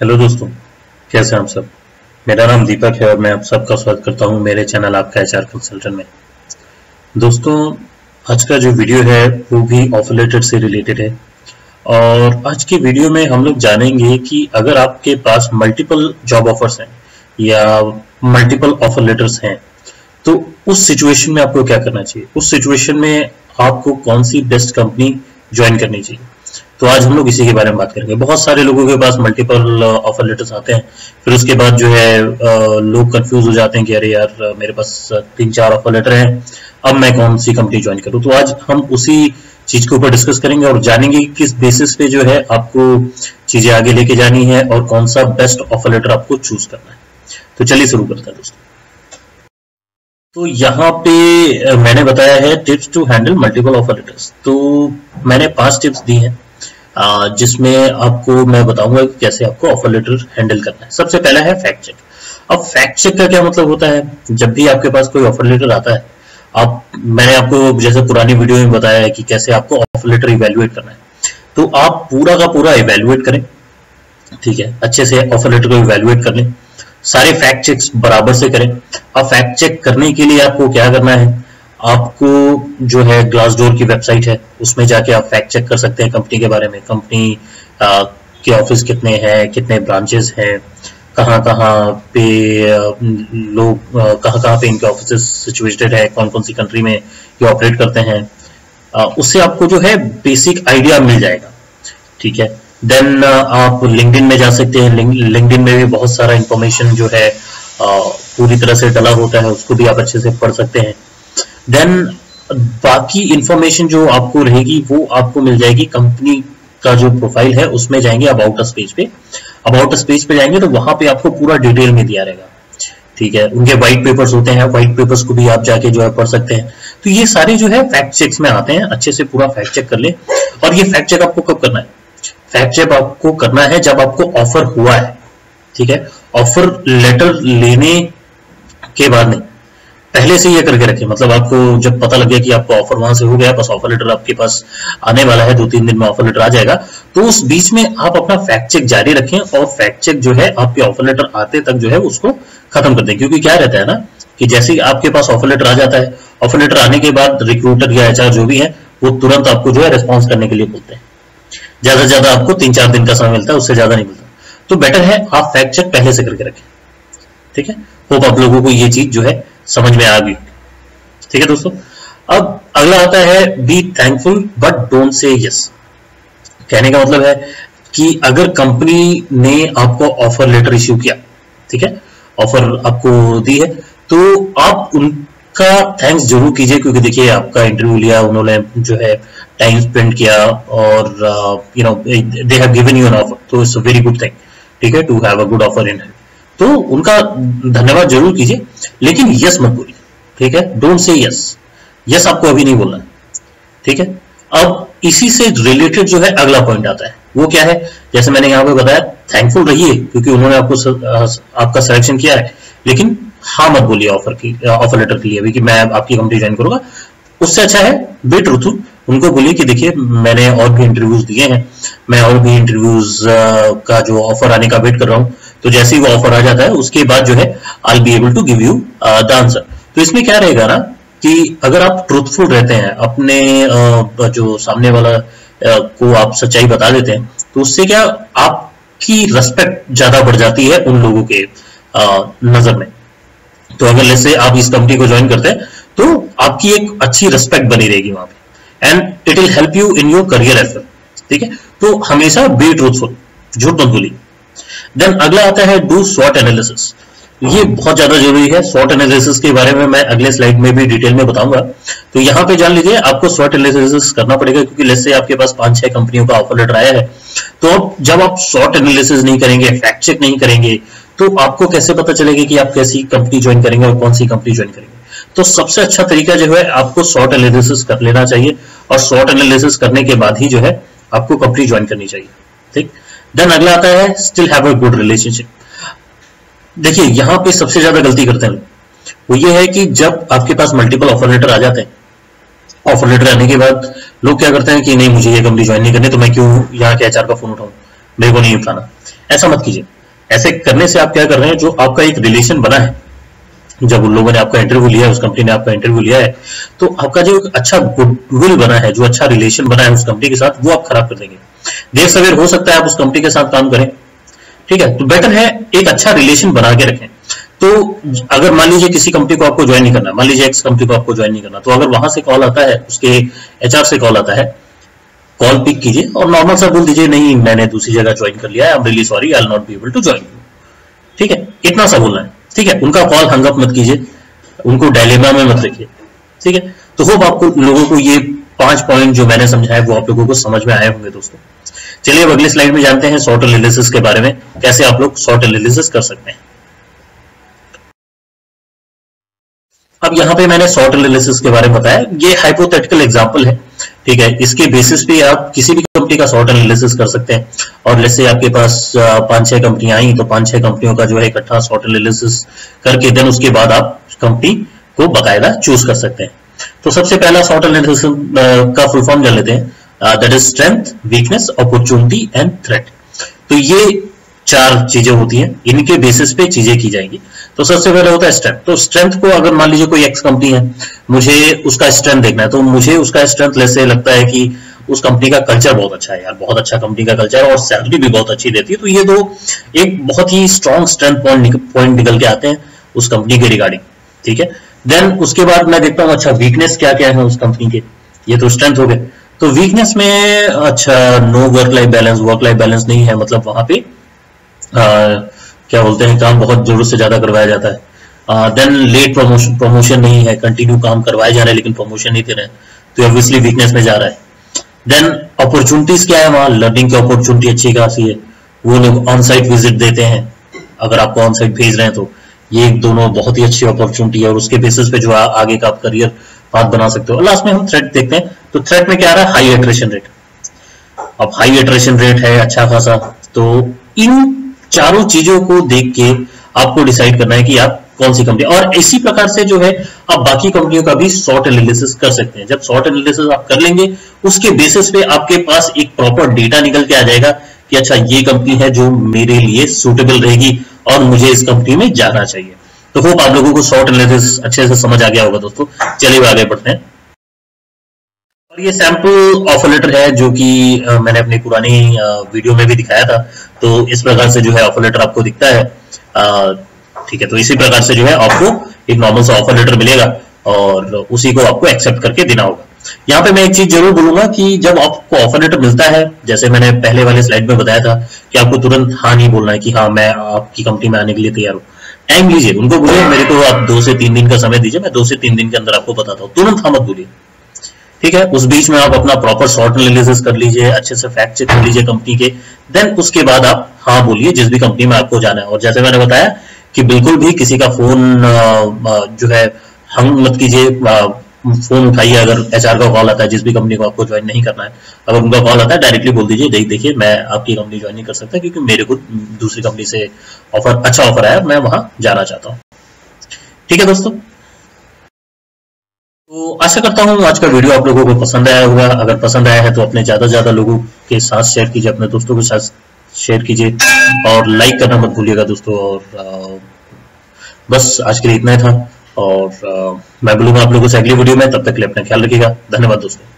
Hello दोस्तों, कैसे हैं आप सब? मेरा नाम दीपक है और मैं आप सबका स्वागत करता हूँ मेरे चैनल आपका एचआर कंसल्टेंट में। दोस्तों, आज का जो वीडियो है, वो भी ऑफलेटेड से रिलेटेड है। और आज के वीडियो में हम लोग जानेंगे कि अगर आपके पास मल्टीपल जॉब ऑफर्स हैं या मल्टीपल ऑफ़र लेटर्स हैं तो उस सिचुएशन में आपको क्या करना चाहिए? उस सिचुएशन में आपको कौन सी बेस्ट कंपनी ज्वाइन करनी चाहिए? तो आज हम लोग इसी के बारे में बात करेंगे। बहुत सारे लोगों के पास मल्टीपल ऑफ़र लेटर्स आते हैं। फिर उसके बाद जो है uh, लोग कंफ्यूज हो जाते हैं कि अरे यार uh, मेरे पास uh, तीन चार ऑफ़र लेटर हैं। अब मैं कौन सी कंपनी ज्वाइन करूँ? तो आज हम उसी चीज़ के ऊपर डिस्कस करेंगे और जानेंगे किस बेसिस पे जो है आपको चीज़ें आगे लेके जानी है और कौन सा बेस्ट ऑफ़र लेटर आपको चूज़ करना है। तो चलिए शुरू करते हैं दोस्तों। तो यहाँ पे मैंने बताया है tips to handle multiple offer letters तो मैंने पाँच टिप्स दी हैं। जिसमें आपको, मैं बताऊँगा कि कैसे आपको ऑफ़र लेटर हैंडल करना है। सबसे पहला है फैक्ट चेक अब फैक्ट चेक का क्या मतलब होता है? जब भी आपके पास कोई ऑफ़र लेटर आता है, आप, मैंने आपको जैसे पुरानी वीडियो में बताया है कि कैसे आपको ऑफ़र लेटर इवेल्युएट करना है। तो आप पूरा का पूरा इवेल्युएट करें, ठीक है? अच्छे से ऑफ़र लेटर को इवेल्युएट कर लें। सारे फैक्ट चेक बराबर से करें। अब फैक्ट चेक करने के लिए आपको क्या करना है? आपको जो है ग्लास डोर की वेबसाइट है, उसमें जाके आप फैक्ट चेक कर सकते हैं कंपनी के बारे में। कंपनी के ऑफ़िस कितने हैं, कितने ब्रांचेस हैं, कहाँ कहाँ पे लोग कहाँ कहाँ पे इनके ऑफ़िस सिचुएटेड है कौन कौन सी कंट्री में ये ऑपरेट करते हैं। उससे आपको जो है बेसिक आइडिया मिल जाएगा। ठीक है? देन आप लिंक्डइन में जा सकते हैं। लिंक्डइन में भी बहुत सारा इंफॉर्मेशन जो है पूरी तरह से डला होता है, उसको भी आप अच्छे से पढ़ सकते हैं। देन बाकी इंफॉर्मेशन जो आपको रहेगी, वो आपको मिल जाएगी कंपनी का जो प्रोफ़ाइल है, उसमें जाएँगे अबाउट अस पेज पे। अबाउट अस पेज पे जाएँगे तो वहाँ पे आपको पूरा डिटेल में दिया रहेगा। ठीक है? उनके व्हाइट पेपर्स होते हैं व्हाइट पेपर्स को भी आप जाके जो है पढ़ सकते हैं। तो ये सारे जो है फैक्ट चेक्स में आते हैं। अच्छे से पूरा फैक्ट चेक कर ले। और ये फैक्ट चेक आपको कब करना है? फैक्ट चेक आपको करना है जब आपको ऑफ़र हुआ है। ठीक है? ऑफ़र लेटर लेने के बाद नहीं। पहले से ये करके रखें। मतलब आपको जब पता लग गया कि आपको ऑफ़र वहाँ से हो गया, बस ऑफ़र लेटर आपके पास आने वाला है दो तीन दिन में ऑफ़र लेटर आ जाएगा तो उस बीच में आप अपना फैक्ट चेक जारी रखें और फैक्ट चेक जो है आपके ऑफ़र लेटर आते तक जो है उसको खत्म कर दें। क्योंकि क्या रहता है ना कि जैसे ही आपके पास ऑफ़र लेटर आ जाता है ऑफ़र लेटर आने के बाद रिक्रूटर या एचआर जो भी है, वो तुरंत आपको जो है रिस्पॉन्स करने के लिए बोलते हैं। ज़्यादा से ज़्यादा आपको तीन चार दिन का समय मिलता है, उससे ज़्यादा नहीं मिलता। तो बेटर है आप फैक्ट चेक पहले से करके रखें। ठीक है? होप आप लोगों को ये चीज़ जो है समझ में आ गई। ठीक है दोस्तों, अब अगला आता है be thankful but don't say yes कहने का मतलब है कि अगर कंपनी ने आपको ऑफ़र लेटर इश्यू किया, ठीक है ऑफ़र आपको दी है तो आप उनका थैंक्स ज़रूर कीजिए, क्योंकि देखिए आपका इंटरव्यू लिया, उन्होंने जो है टाइम स्पेंड किया और you know they have given you an offer तो it's a very good thing ठीक है to have a good offer in तो उनका धन्यवाद ज़रूर कीजिए, लेकिन यस मत बोलिए, ठीक है? डोंट से यस यस आपको अभी नहीं बोलना ठीक है? अब इसी से रिलेटेड जो है, अगला पॉइंट आता है। वो क्या है? जैसे मैंने यहाँ पे बताया थैंकफुल रहिए, क्योंकि उन्होंने आपको आपका सिलेक्शन किया है। लेकिन हाँ मत बोलिए ऑफ़र की ऑफ़र लेटर के लिए अभी कि मैं आपकी कंपनी ज्वाइन करूँगा। उससे अच्छा है बी ट्रूथफुल उनको बोलिए कि देखिए, मैंने और भी इंटरव्यूज़ दिए हैं। मैं और भी इंटरव्यूज़ का जो ऑफ़र आने का वेट कर रहा हूँ। तो जैसे ही वो ऑफ़र आ जाता है उसके बाद जो है I be able to give you the answer तो इसमें क्या रहेगा ना कि अगर आप ट्रूथफुल रहते हैं अपने uh, जो सामने वाला uh, को आप सच्चाई बता देते हैं तो उससे क्या आपकी रेस्पेक्ट ज़्यादा बढ़ जाती है उन लोगों के uh, नज़र में? तो अगर जैसे आप इस कंपनी को ज्वाइन करते हैं तो आपकी एक अच्छी रेस्पेक्ट बनी रहेगी वहाँ पे. And it will help you in your career edge ठीक है? तो हमेशा बी ट्रूथफुल झूठ मत बोलिए। देन अगला आता है डू शॉर्ट एनालिसिस ये बहुत ज़्यादा ज़रूरी है। शॉर्ट एनालिसिस के बारे में मैं अगले स्लाइड में भी डिटेल में बताऊँगा। तो यहाँ पे जान लीजिए, आपको शॉर्ट एनालिसिस करना पड़ेगा क्योंकि लेट्स आपके पास पाँच छह कंपनियों का ऑफ़र लेटर आया है। तो अब जब आप शॉर्ट एनालिसिस नहीं करेंगे फैक्ट चेक नहीं करेंगे तो आपको कैसे पता चलेगा कि आप कैसी कंपनी ज्वाइन करेंगे और कौन सी कंपनी ज्वाइन करेंगे? तो सबसे अच्छा तरीका जो है, आपको शॉर्ट एनालिसिस कर लेना चाहिए और शॉर्ट एनालिसिस करने के बाद ही जो है, आपको कंपनी ज्वाइन करनी चाहिए। ठीक? देन अगला आता है still have a good relationship देखिए, यहाँ पे सबसे ज़्यादा गलती करते हैं। वो ये है कि जब आपके पास मल्टीपल ऑफ़र लेटर आ जाते हैं ऑफ़र लेटर आने के बाद लोग क्या करते हैं कि नहीं, मुझे ये कंपनी ज्वाइन नहीं करनी तो मैं क्यों यहाँ के एचआर का फ़ोन उठाऊं? मेरे को नहीं उठाना। ऐसा मत कीजिए। ऐसे करने से आप क्या कर रहे हैं, जो आपका एक रिलेशन बना है, जब उन लोगों ने आपका इंटरव्यू लिया है, उस कंपनी ने आपका इंटरव्यू लिया है तो आपका जो अच्छा गुडविल बना है, जो अच्छा रिलेशन बना है उस कंपनी के साथ, वो आप खराब कर देंगे। देर सवेर हो सकता है आप उस कंपनी के साथ काम करें। ठीक है? तो बेटर है एक अच्छा रिलेशन बना के रखें। तो अगर मान लीजिए किसी कंपनी को आपको ज्वाइन नहीं करना, मान लीजिए एक्स कंपनी को आपको ज्वाइन नहीं करना तो अगर वहाँ से कॉल आता है, उसके एचआर से कॉल आता है कॉल पिक कीजिए और नॉर्मल सा बोल दीजिए, नहीं, मैंने दूसरी जगह ज्वाइन कर लिया है I am sorry I not be able to join you ठीक है? इतना सा बोलना है। ठीक है? उनका कॉल हंगअप मत कीजिए। उनको डायलेमा में मत रखिए। ठीक है? तो होप आपको लोगों को ये पाँच पॉइंट जो मैंने समझाया वो आप लोगों को समझ में आए होंगे दोस्तों। चलिए अब अगली स्लाइड में जानते हैं सॉर्ट एनालिसिस के बारे में, कैसे आप लोग सॉर्ट एनालिसिस कर सकते हैं। अब यहाँ पे मैंने सॉर्ट एनालिसिस के बारे में बताया, ये हाइपोथेटिकल एग्जांपल है, ठीक है? इसके बेसिस पे आप किसी भी कंपनी का सॉर्ट एनालिसिस कर सकते हैं। और जैसे आपके पास पाँच छह कंपनियाँ आई तो पाँच छह कंपनियों का जो है इकट्ठा सॉर्ट एनालिसिस करके देन उसके बाद आप कंपनी को बकायदा चूज़ कर सकते हैं। तो सबसे पहला सॉर्ट एनालिसिस का फुल फॉर्म जान लेते हैं। That is strength weakness opportunity and threat तो ये चार चीज़ें होती हैं। इनके बेसिस पे चीज़ें की जाएँगी। तो सबसे पहले होता है स्ट्रेंथ तो स्ट्रेंथ को अगर मान लीजिए कोई एक्स कंपनी है, मुझे उसका स्ट्रेंथ देखना है तो मुझे उसका स्ट्रेंथ लेसे लगता है कि उस कंपनी का कल्चर बहुत अच्छा है यार, बहुत अच्छा कंपनी का कल्चर है और सैलरी भी बहुत अच्छी देती है। तो ये दो एक बहुत ही स्ट्रॉन्ग स्ट्रेंथ पॉइंट पॉइंट निकल के आते हैं उस कंपनी के रिगार्डिंग ठीक है? देन उसके बाद मैं देखता हूँ अच्छा वीकनेस क्या क्या है उस कंपनी के? ये तो स्ट्रेंथ हो गए तो वीकनेस में अच्छा no work life balance work life balance नहीं है मतलब वहाँ पे आ, क्या बोलते हैं काम बहुत ज़रूरत से ज़्यादा करवाया जाता है। देन लेट प्रमोशन प्रमोशन नहीं है कंटिन्यू काम करवाए जा रहे हैं लेकिन प्रमोशन नहीं दे रहे हैं। तो ऑब्वियसली वीकनेस में जा रहा है। देन अपॉर्चुनिटीज़ क्या है वहाँ? लर्निंग की अपॉर्चुनिटी अच्छी खासी है। वो लोग ऑन साइट विज़िट देते हैं। अगर आपको ऑन साइट भेज रहे हैं तो। ये दोनों बहुत ही अच्छी अपॉर्चुनिटी है और उसके बेसिस पे जो आगे का आप करियर पाथ बना सकते हो। लास्ट में हम थ्रेड देखते हैं। तो थ्रेड में क्या आ रहा है? हाई एट्रेशन रेट अब हाई एट्रेशन रेट है अच्छा खासा। तो इन चारों चीज़ों को देख के आपको डिसाइड करना है कि आप कौन सी कंपनी और इसी प्रकार से जो है, आप बाकी कंपनियों का भी शॉर्ट एनालिसिस कर सकते हैं। जब शॉर्ट एनालिसिस आप कर लेंगे, उसके बेसिस पे आपके पास एक प्रॉपर डेटा निकल के आ जाएगा कि अच्छा ये कंपनी है जो मेरे लिए सुटेबल रहेगी और मुझे इस कंपनी में जाना चाहिए। तो होप आप लोगों को शॉर्ट एनालिसिस अच्छे से समझ आ गया होगा दोस्तों। चलिए आगे बढ़ते हैं। और ये सैंपल ऑफ़र लेटर है जो कि मैंने अपनी पुरानी वीडियो में भी दिखाया था। तो इस प्रकार से जो है ऑफ़र लेटर आपको दिखता है। ठीक है तो इसी प्रकार से जो है आपको एक नॉर्मल सा ऑफ़र लेटर मिलेगा और उसी को आपको एक्सेप्ट करके देना होगा। यहाँ पे मैं एक चीज़ ज़रूर बोलूँगा कि जब आपको ऑफ़र लेटर मिलता है, जैसे मैंने पहले वाले स्लाइड में बताया था कि आपको तुरंत हाँ नहीं बोलना है कि हाँ मैं आपकी कंपनी में आने के लिए तैयार हूँ। टाइम लीजिए, उनको बोलिए, मेरे को आप दो से तीन दिन का समय दीजिए, मैं दो से तीन दिन के अंदर आपको बताता हूँ। तुरंत हम मत बोलिए। ठीक है? उस बीच में आप अपना प्रॉपर शॉर्ट एनालिसिस कर लीजिए, अच्छे से फैक्ट चेक कर लीजिए कंपनी के देन उसके बाद आप हाँ बोलिए, जिस भी कंपनी में आपको जाना है। और जैसे मैंने बताया कि बिल्कुल भी किसी का फ़ोन जो है हंग मत कीजिए फ़ोन उठाइए, अगर एचआर का कॉल आता है, जिस भी कंपनी को आपको ज्वाइन नहीं करना है अगर उनका कॉल आता है डायरेक्टली बोल दीजिए, देख, देखिए, मैं आपकी कंपनी ज्वाइन नहीं कर सकता, क्योंकि मेरे को दूसरी कंपनी से ऑफ़र अच्छा ऑफ़र आया, मैं वहाँ जाना चाहता हूँ। ठीक है दोस्तों? तो आशा करता हूँ आज का वीडियो आप लोगों को पसंद आया होगा। अगर पसंद आया है तो अपने ज़्यादा से ज़्यादा लोगों के साथ शेयर कीजिए, अपने दोस्तों के साथ शेयर कीजिए, और लाइक करना मत भूलिएगा दोस्तों, और बस आज के लिए इतना ही था। और मैं बोलूँगा आप लोगों से अगली वीडियो में, तब तक के लिए अपना ख्याल रखिएगा। धन्यवाद दोस्तों।